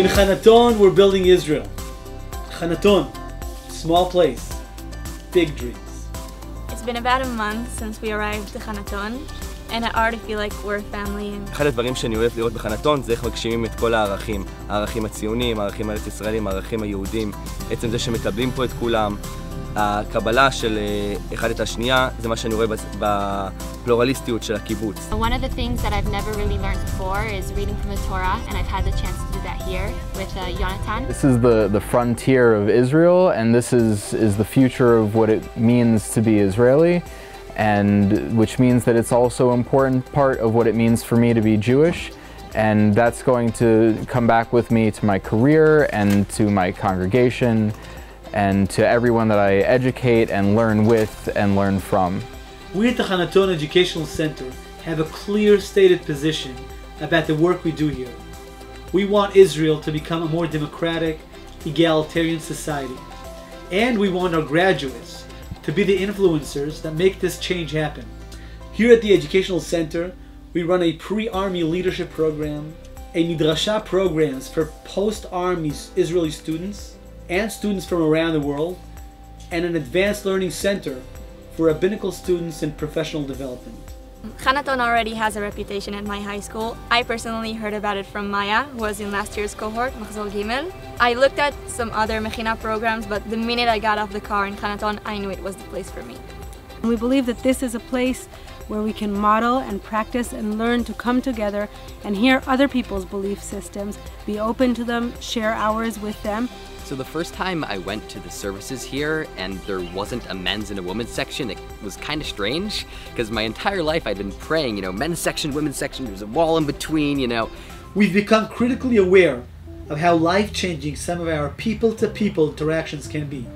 In Hanaton, we're building Israel. Hanaton, small place, big dreams. It's been about a month since we arrived to Hanaton, and I already feel like we're a family. אחד הדברים שאני אוהב לראות בחנתון זה איך מגשימים את כל הערכים. הערכים הציוניים, הערכים הארץ ישראלים, הערכים היהודים. עצם זה שמקבלים פה את כולם. הקבלה של אה, אחד את השנייה, זה מה שאני רואה בצ- בפלורליסטיות של הקיבוץ. One of the things that I've never really learned before is reading from the Torah, and I've had the chance to do that here with uh, Yonatan. This is the, the frontier of Israel, and this is, is the future of what it means to be Israeli, and which means that it's also an important part of what it means for me to be Jewish. And that's going to come back with me to my career and to my congregation and to everyone that I educate and learn with and learn from. We at the Hannaton Educational Center have a clear stated position about the work we do here. We want Israel to become a more democratic, egalitarian society. And we want our graduates to be the influencers that make this change happen. Here at the Educational Center, we run a pre-army leadership program, a midrasha programs for post-army Israeli students and students from around the world, and an advanced learning center for rabbinical students and professional development. Hannaton already has a reputation at my high school. I personally heard about it from Maya, who was in last year's cohort, Machzor Gimel. I looked at some other Mechina programs, but the minute I got off the car in Hannaton, I knew it was the place for me. We believe that this is a place where we can model and practice and learn to come together and hear other people's belief systems, be open to them, share ours with them. So the first time I went to the services here and there wasn't a men's and a women's section, it was kind of strange because my entire life I'd been praying, you know, men's section, women's section, there's a wall in between, you know. We've become critically aware of how life changing some of our people to people interactions can be.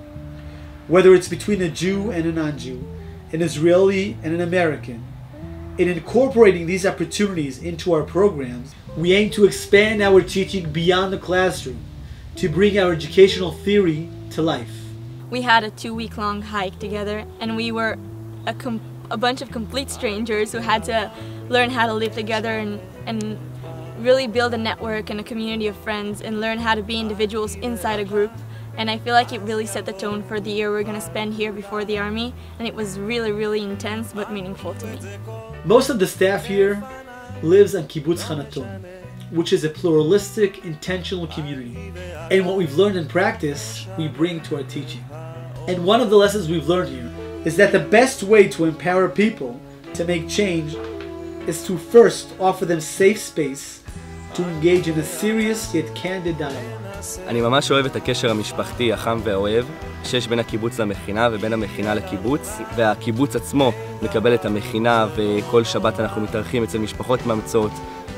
Whether it's between a Jew and a non Jew, an Israeli and an American. In incorporating these opportunities into our programs, we aim to expand our teaching beyond the classroom to bring our educational theory to life. We had a two week long hike together, and we were a, a bunch of complete strangers who had to learn how to live together and, and really build a network and a community of friends and learn how to be individuals inside a group. And I feel like it really set the tone for the year we're going to spend here before the army, and it was really, really intense but meaningful to me. Most of the staff here lives on Kibbutz Hannaton, which is a pluralistic, intentional community. And what we've learned in practice, we bring to our teaching. And one of the lessons we've learned here is that the best way to empower people to make change is to first offer them safe space to engage in a serious yet candid dialogue. אני ממש אוהב את הקשר המשפחתי, החם והאוהב, שיש בין הקיבוץ למכינה ובין המכינה לקיבוץ, והקיבוץ עצמו מקבל את המכינה, וכל שבת אנחנו מתארחים אצל משפחות מאמצות,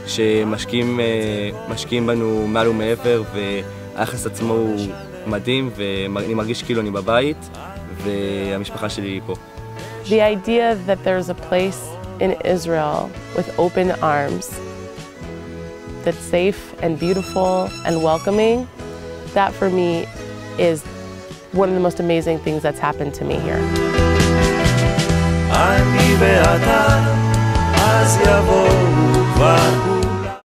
שמשקיעים אה, בנו מעל ומעבר, והיחס עצמו הוא מדהים, ואני מרגיש כאילו אני בבית, והמשפחה שלי היא פה. The idea that there's a place in Israel with open arms that's safe and beautiful and welcoming, that for me is one of the most amazing things that's happened to me here. אני ואתה, אז יבואו כבר